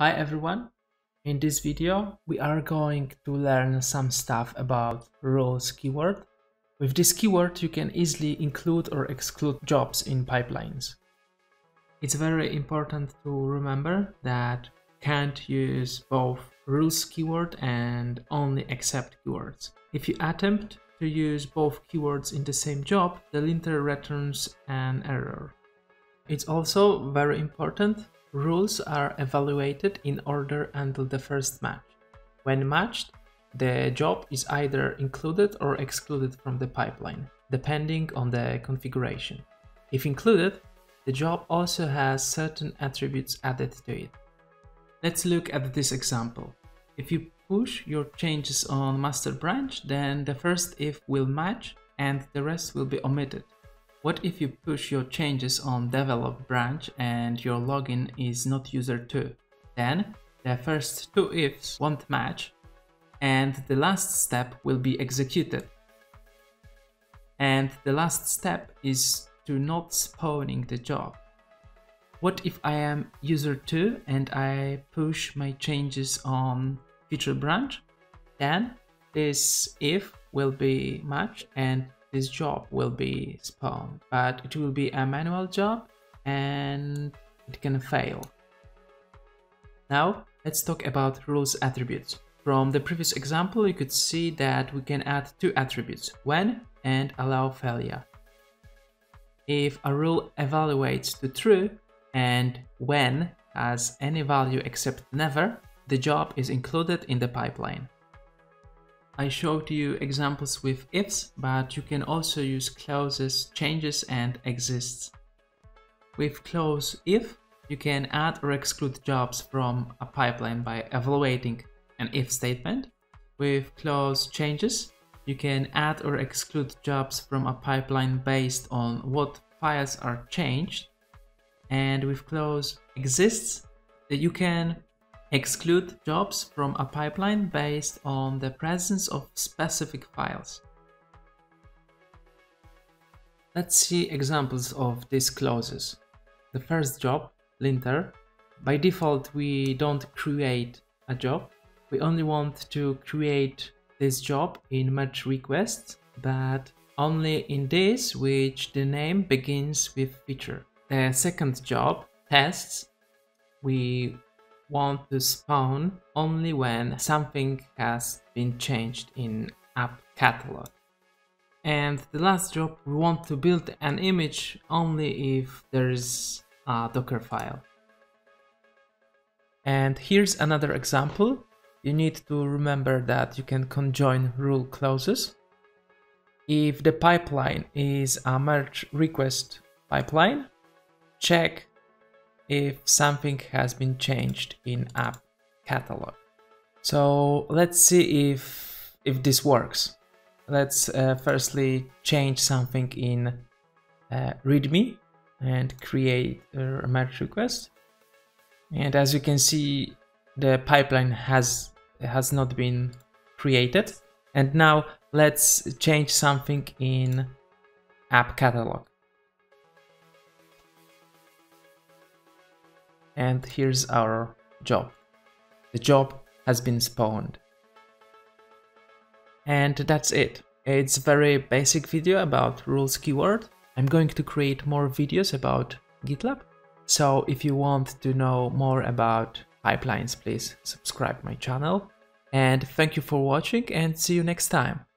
Hi everyone! In this video we are going to learn some stuff about rules keyword. With this keyword you can easily include or exclude jobs in pipelines. It's very important to remember that can't use both rules keyword and only except keywords. If you attempt to use both keywords in the same job, the linter returns an error. It's also very important Rules are evaluated in order until the first match. When matched, the job is either included or excluded from the pipeline, depending on the configuration. If included, the job also has certain attributes added to it. Let's look at this example. If you push your changes on master branch, then the first if will match and the rest will be omitted. What if you push your changes on develop branch and your login is not user2? Then the first two ifs won't match and the last step will be executed. And the last step is to not spawning the job. What if I am user2 and I push my changes on feature branch? Then this if will be matched and this job will be spawned, but it will be a manual job and it can fail. Now, let's talk about rules attributes. From the previous example, you could see that we can add two attributes, when and allow failure. If a rule evaluates to true and when has any value except never, the job is included in the pipeline. I showed you examples with ifs, but you can also use clauses, changes and exists. With clause if, you can add or exclude jobs from a pipeline by evaluating an if statement. With clause changes, you can add or exclude jobs from a pipeline based on what files are changed. And with clause exists, you can Exclude jobs from a pipeline based on the presence of specific files. Let's see examples of these clauses. The first job, linter, by default we don't create a job. We only want to create this job in merge requests, but only in this which the name begins with feature. The second job, tests, we want to spawn only when something has been changed in app catalog. And the last job, we want to build an image only if there is a Docker file. And here's another example. You need to remember that you can conjoin rule clauses. If the pipeline is a merge request pipeline, check if something has been changed in app catalog. So let's see if if this works. Let's uh, firstly change something in uh, README and create a merge request. And as you can see, the pipeline has has not been created. And now let's change something in app catalog. And here's our job. The job has been spawned. And that's it. It's a very basic video about rules keyword. I'm going to create more videos about GitLab. So if you want to know more about pipelines, please subscribe my channel. And thank you for watching and see you next time.